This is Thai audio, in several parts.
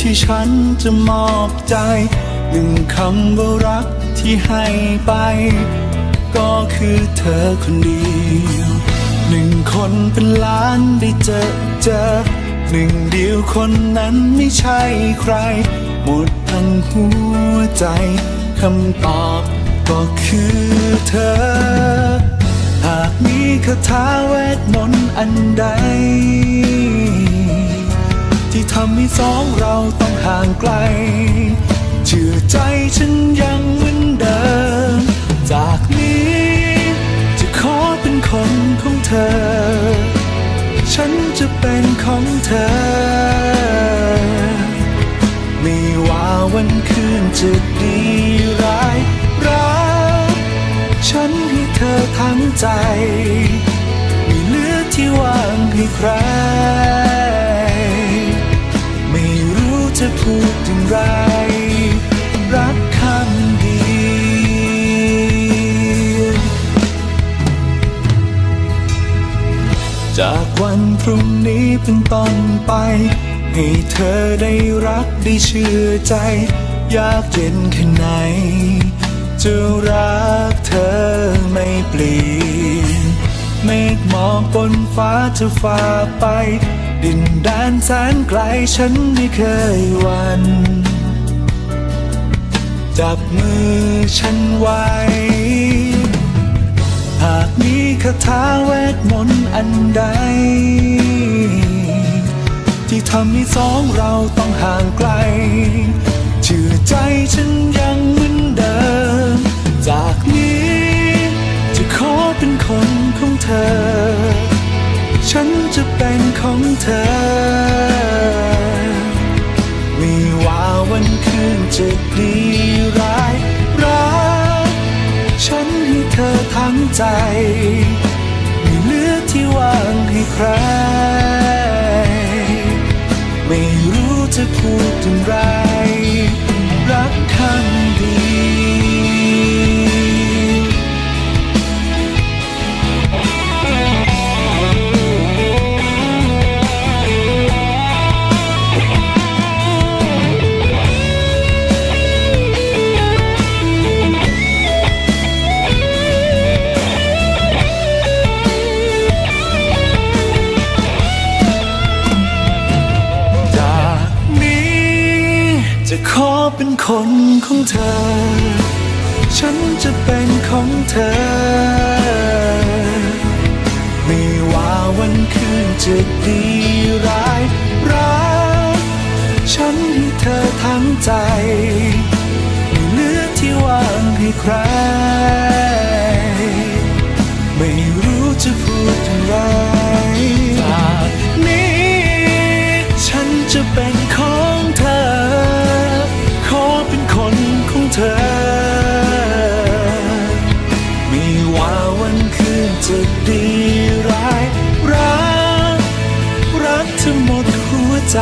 ที่ฉันจะมอบใจ หนึ่งคำว่ารักที่ให้ไป ก็คือเธอคนเดียว หนึ่งคนเป็นล้านได้เจอเจอ หนึ่งเดียวคนนั้นไม่ใช่ใคร หมดทั้งหัวใจคำตอบก็คือเธอ หากมีคาถาเวทมนต์อันใด ที่ทำให้สองเราต้องห่างไกล เชื่อใจฉันยังเหมือนเดิม จากนี้ จะขอเป็นคนของเธอ ฉันจะเป็นของเธอ ไม่ว่าวันคืนจะดีร้ายรักฉันให้เธอทั้งใจ ไม่เหลือที่ว่างให้ใคร จะพูดอย่างไร รักคำเดียวจากวันพรุ่งนี้เป็นต้นไป ให้เธอได้รักได้เชื่อใจ ยากเย็นแค่ไหน จะรักเธอไม่เปลี่ยนเมฆหมอกบนฟ้าจะฝ่าไป ดินแดนแสนไกลฉันไม่เคยวันจับมือฉันไว้ หากมีคาถาเวทมนต์อันใด ที่ทำให้สองเราต้องห่างไกล เชื่อใจฉันยังเหมือนเดิม จากนี้จะขอเป็นคนของเธอ ของเธอ ไม่ว่าวันคืนจะดีร้ายรักฉันให้เธอทั้งใจ ไม่เหลือที่ว่างให้ใคร ไม่รู้จะพูดอย่างไร รักคำเดียว อเป็นคนของเธอ ฉันจะเป็นของเธอ ไม่ว่าวันคืนจะดีร้ายรักฉันให้เธอทั้งใจไม่เหลือที่วางให้ใคร ไม่รู้จะพูดอย่างไรจากนี้ ฉันจะเป็นของ ธอ ไม่ว่าวันคืนจะดีร้าย รัก รักเธอหมดหัวใจ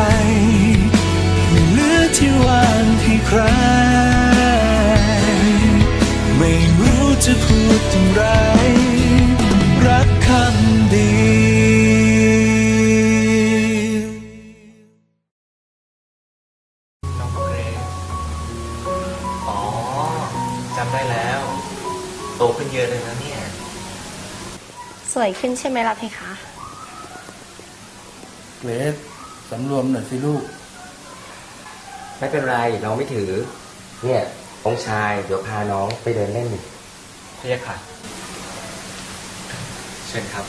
ไม่เหลือที่วางให้ใคร ไม่รู้จะพูดอย่างไร วยขึ้นใช่ไหมล่ะเพคะ เกรซสำรวมหน่อยสิลูก ไม่เป็นไรน้องไม่ถือ เนี่ยองค์ชายเดี๋ยวพาน้องไปเดินเล่นดิพะยะค่ะ เชิญครับ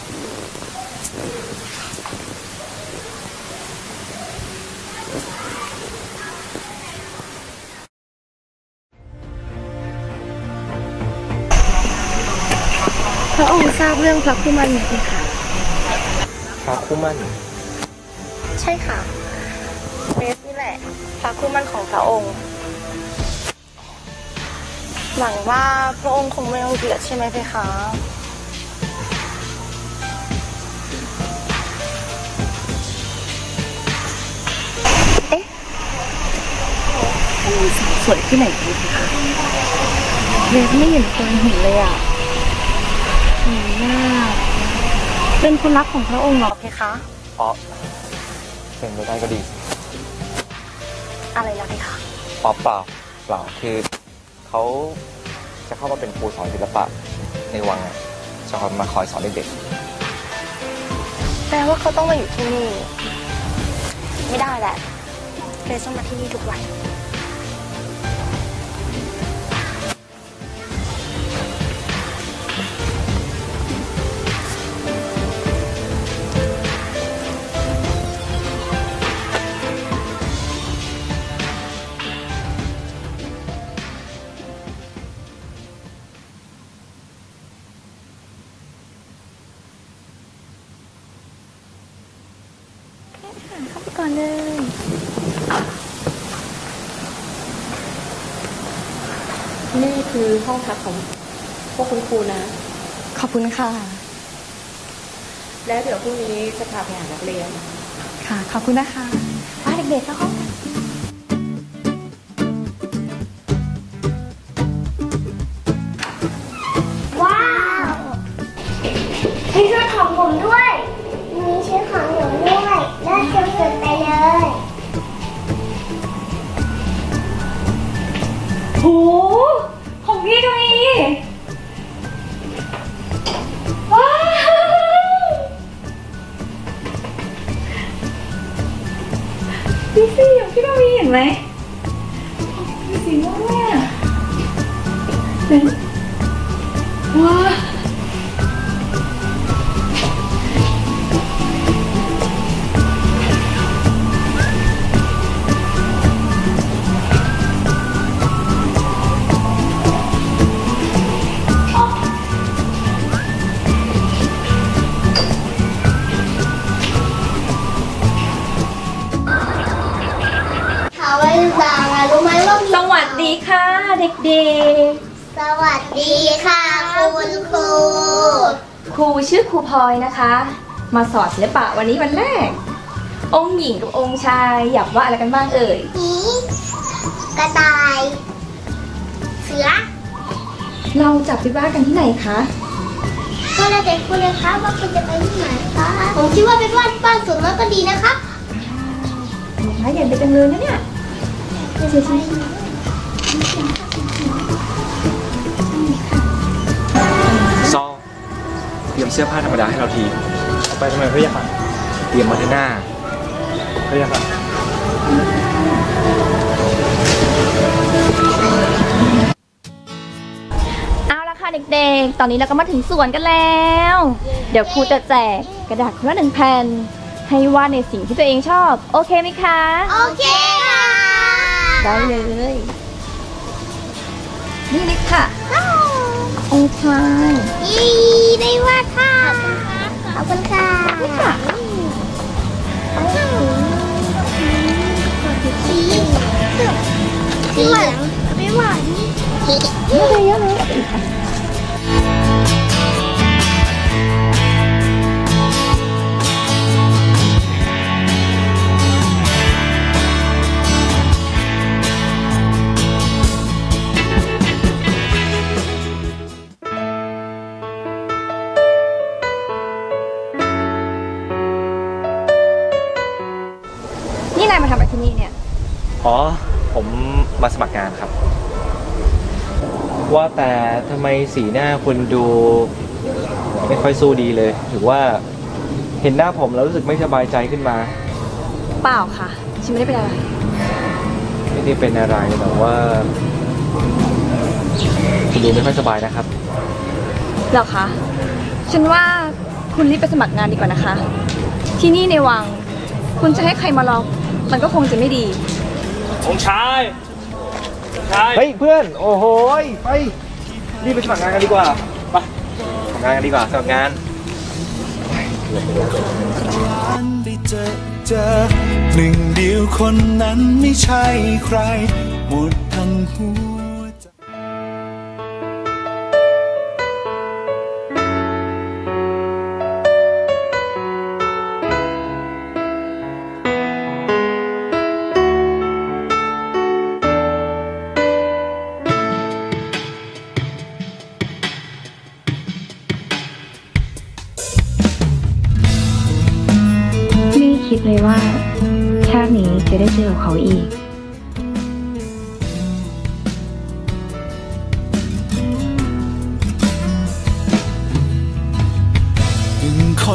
พระองค์ทราบเรื่องพระคุมันไหมเพคะพระคู่มั่นใช่ค่ะเบสนี่แหละพระคุมันของพระองค์ หวังว่าพระองค์คงไม่รังเกียจใช่ไหมเพคะเอ๊ะมีสาวสวยที่ไหนดีคะเบสไม่เห็นเคยเห็นเลยอะ เห็นหน้าเป็นคนรักของพระองค์เหรอเพคะ อ๋อเป็นไม่ได้ก็ดีอะไรล่ะพี่คะอ๋อเปล่าเปล่าคือเขาจะเข้ามาเป็นครูสอนศิลปะในวังอะจะคอยมาคอยสอนเด็กแปลว่าเขาต้องมาอยู่ที่นี่ ไม่ได้แหละเบสต้องมาที่นี่ทุกวัน คุณค่ะ แล้วเดี๋ยวพรุ่งนี้จะพาไปหานักเรียน ค่ะ ขอบคุณนะคะป้าเด็กๆเข้าห้อง เด็กสวัสดีค่ะคุณครูๆครูชื่อครูพลอยนะคะ มาสอนศิลปะวันนี้วันแรก องค์หญิงกับองค์ชายอยากว่าอะไรกันบ้างเอ่ยหมีกระต่าย เสือ เราจับไปว่ากันที่ไหนคะ ก็แล้วแต่คุณเลยครับว่าคุณจะไปที่ไหนคะผมคิดว่าเป็นวาดบ้านสวนน้อยก็ดีนะครับหาใหญ่ไปจังเลยนะเนี่ย มเสื้อผ้าธรรมดาให้เราที เอาไปทำไมเพื่อนค่ะเตรียมมาที่หน้าเพื่อนค่ะเอาละค่ะเด็กๆ ตอนนี้เราก็มาถึงสวนกันแล้ว เดี๋ยวครูจะแจกกระดาษคนละหนึ่งแผ่น ให้วาดในสิ่งที่ตัวเองชอบ โอเคไหมคะ โอเคค่ะ ได้เลย นี่เลยค่ะ องค์ชายยีได้วาดภาพขอบคุณค่ะค่ะสีสีเหลืองไม่หวานเยอะเลยเยอะเลย ว่าแต่ทำไมสีหน้าคุณดู ไม่ค่อยสู้ดีเลยหรือว่าเห็นหน้าผมแล้วรู้สึกไม่สบายใจขึ้นมา เปล่าค่ะฉันไม่ได้เป็นอะไร ไม่ได้เป็นอะไรแต่ว่าคุณดูไม่ค่อยสบายนะครับ เหรอคะ ฉันว่าคุณรีบไปสมัครงานดีกว่านะคะ ที่นี่ในวัง คุณจะให้ใครมาลองมันก็คงจะไม่ดี องชายชาย เฮ้ยเพื่อน โอ้โหยไปรีบไปสมัครงานกันดีกว่าไปทำงานกันดีกว่าสมัครงานฉันได้เจอเจอหนึ่งเดียวคนนั้นไม่ใช่ใคร หมดทั้งหัว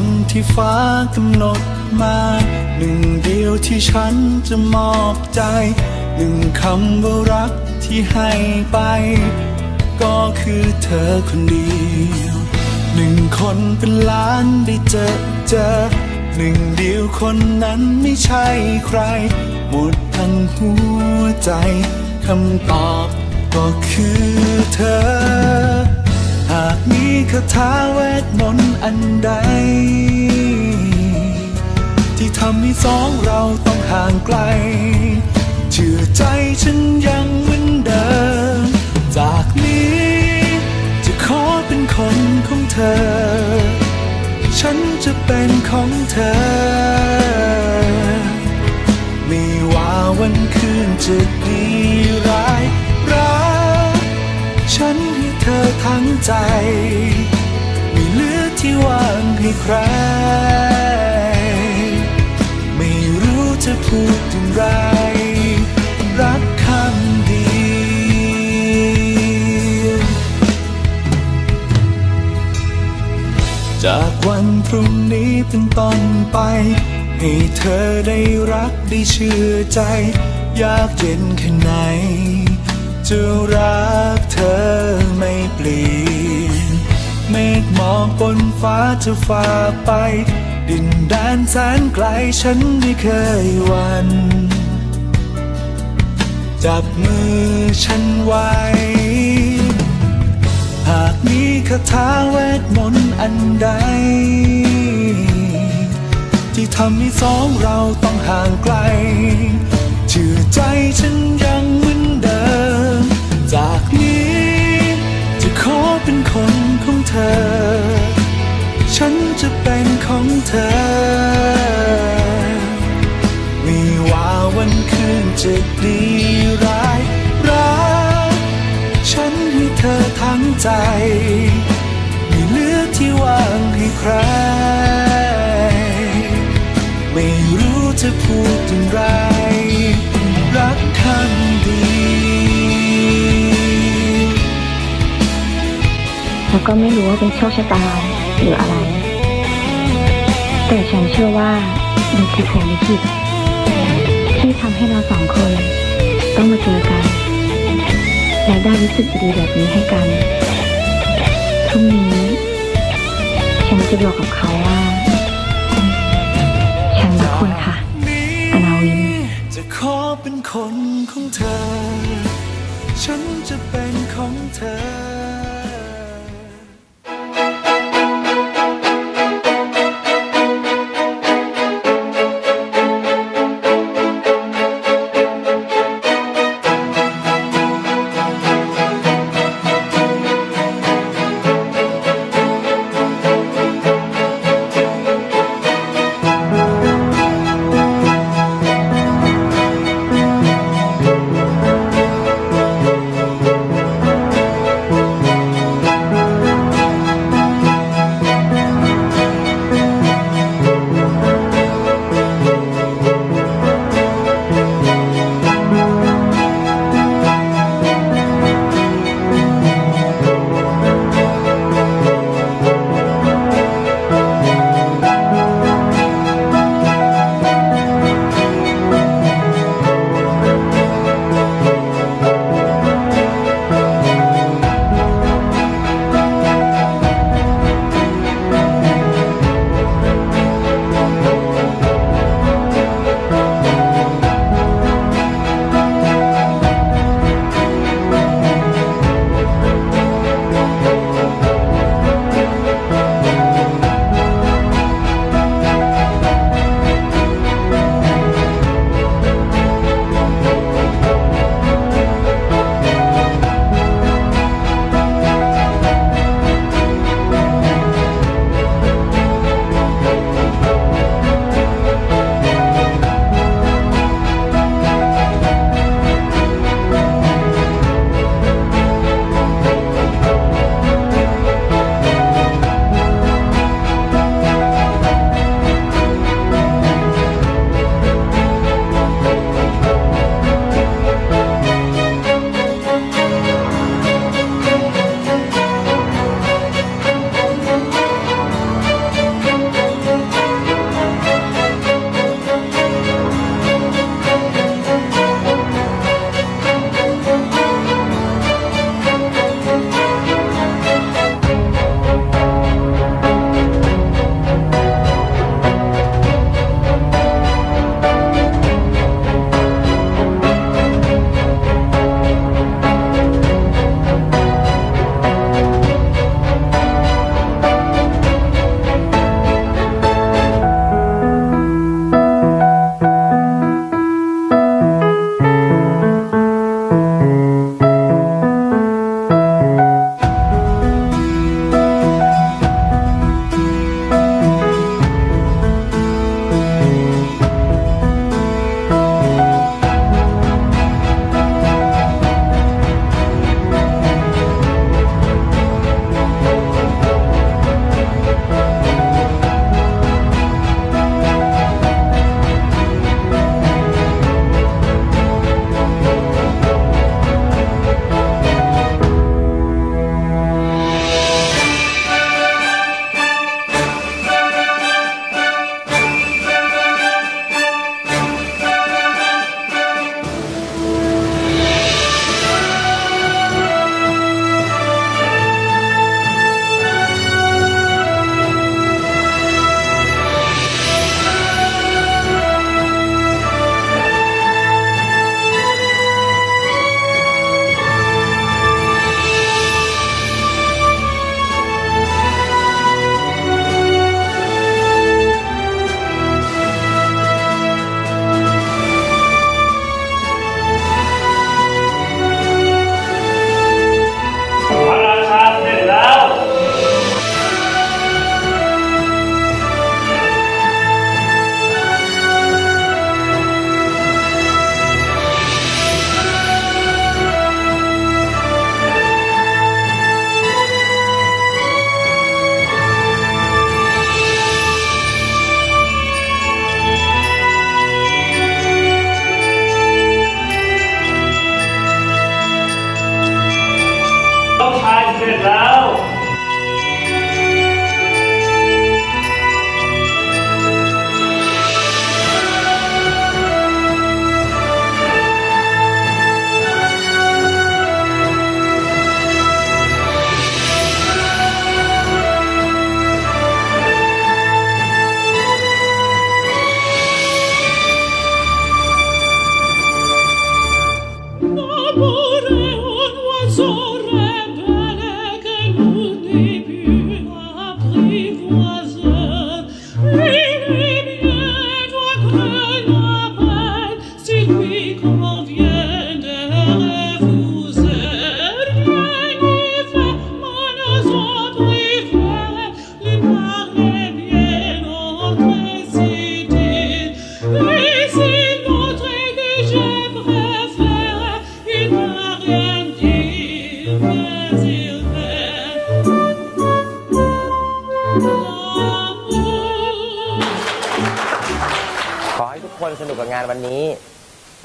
นที่ฟ้ากำหนดมา หนึ่งเดียวที่ฉันจะมอบใจ หนึ่งคำว่ารักที่ให้ไป ก็คือเธอคนเดียว หนึ่งคนเป็นล้านได้เจอเจอ หนึ่งเดียวคนนั้นไม่ใช่ใคร หมดทั้งหัวใจคำตอบก็คือเธอ หากมีคาถาเวทมนต์อันใด ที่ทำให้สองเราต้องห่างไกล เชื่อใจฉันยังเหมือนเดิม จากนี้ จะขอเป็นคนของเธอ ฉันจะเป็นของเธอ ไม่ว่าวันคืนจะดีร้าย เธอทั้งใจ ไม่เหลือที่ว่างให้ใคร ไม่รู้จะพูดอย่างไร รักคำเดียวจากวันพรุ่งนี้เป็นต้นไป ให้เธอได้รักได้เชื่อใจ อยากเย็นแค่ไหน จะรักเธอไม่เปลี่ยน เมฆหมอกบนฟ้าจะฝ่าไป ดินแดนแสนไกลฉันไม่เคยวันจับมือฉันไว้ หากมีคาถาเวทมนต์อันใด ที่ทำให้สองเราต้องห่างไกล เชื่อใจฉันยังเหมือนเดิม จากนี้จะขอเป็นคนของเธอ ฉันจะเป็นของเธอ ไม่ว่าวันคืนจะดีร้ายรักฉันให้เธอทั้งใจ ไม่เหลือที่ว่างให้ใคร ไม่รู้จะพูดอย่างไร รักคำเดียวแล้วก็ไม่รู้ว่าเป็นโชคชะตาหรืออะไร แต่ฉันเชื่อว่ามันคือผมลิขิตที่ทำให้เราสองคน ต้องมาเจอกัน และได้รู้สึกดีแบบนี้ให้กันพรุ่งนี้ ฉันจะบอกกับเขาว่า เธอ「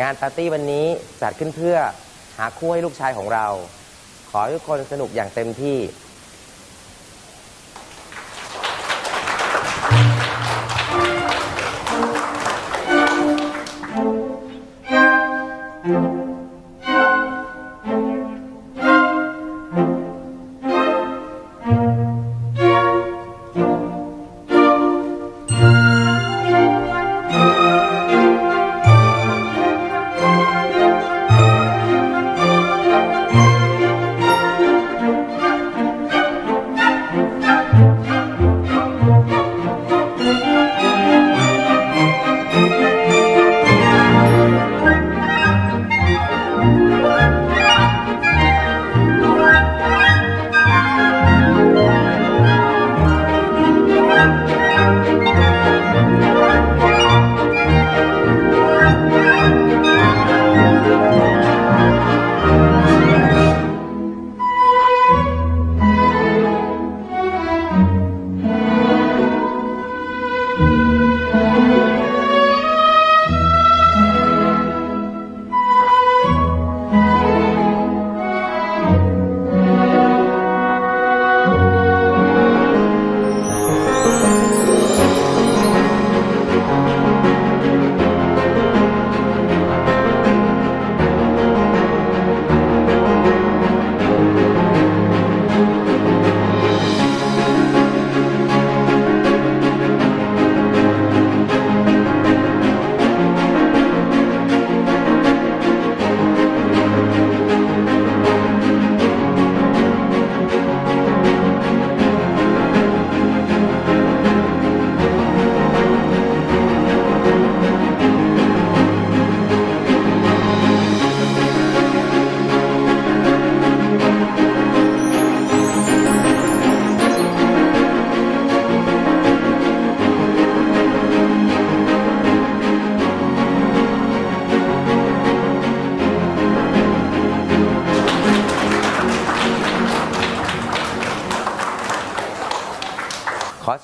านปาร์ตี้วันนี้จัดขึ้นเพื่อหาคู่ให้ลูกชายของเรา ขอให้ทุกคนสนุกอย่างเต็มที่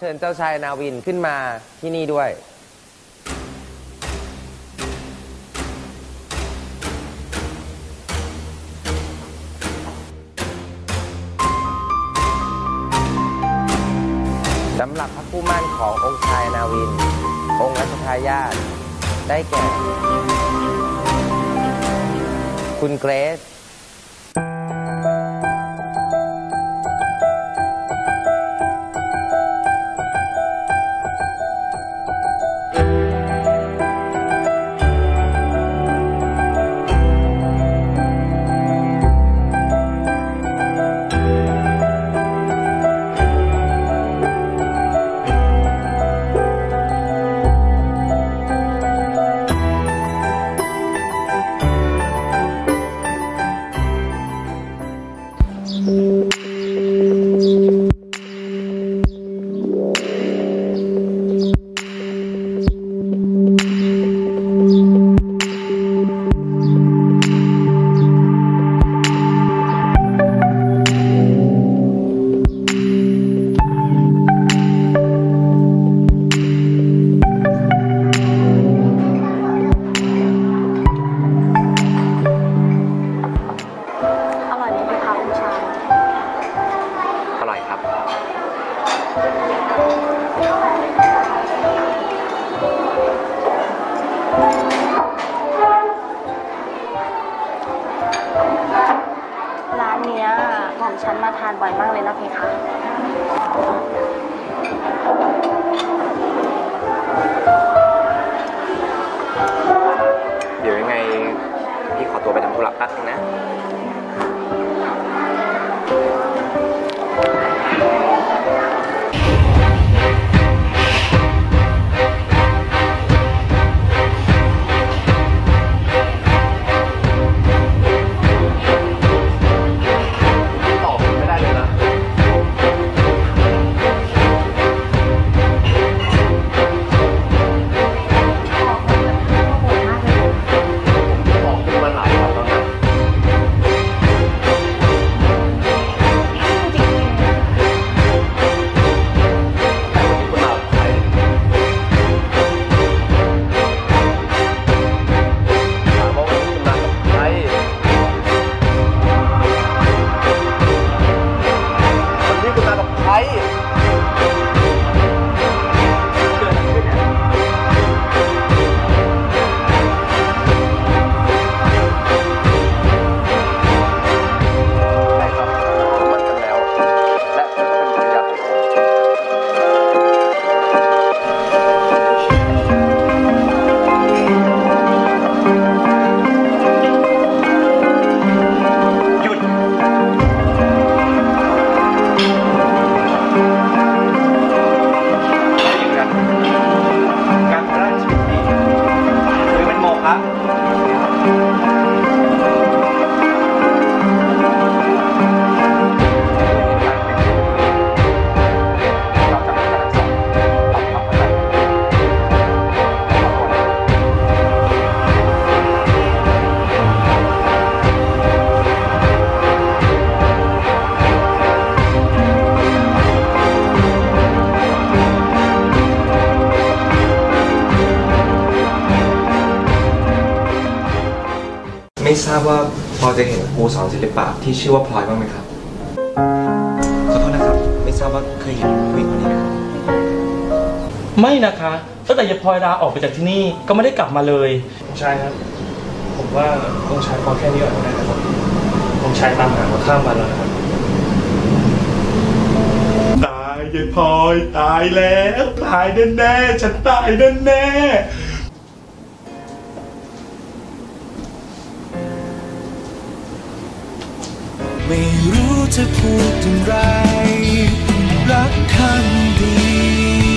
ชิญเจ้าชายนาวินขึ้นมาที่นี่ด้วย สำหรับพระคู่มั่นขององค์ชายนาวิน องค์รัชทายาทได้แก่ คุณเกรซ ไม่ทราบว่าพอจะเห็นครูสอนศิลปะที่ชื่อว่าพลอยบ้างไหมครับขอโทษนะครับ ไม่ทราบว่าเคยเห็นผู้หญิงคนนี้ไหมครับไม่นะคะตั้งแต่ยายพลอยลาออกไปจากที่นี่ก็ไม่ได้กลับมาเลยใช่ครับ ผมว่าต้องใช้พอแค่นี้ก่อนก็ได้นะครับต้องใช้ตามหามาข้ามวันแล้วนะครับตายยายพลอยตายแล้ว ตายแน่ๆฉันตายแน่ๆ ไม่รู้จะพูดอย่างไร รักครั้งดี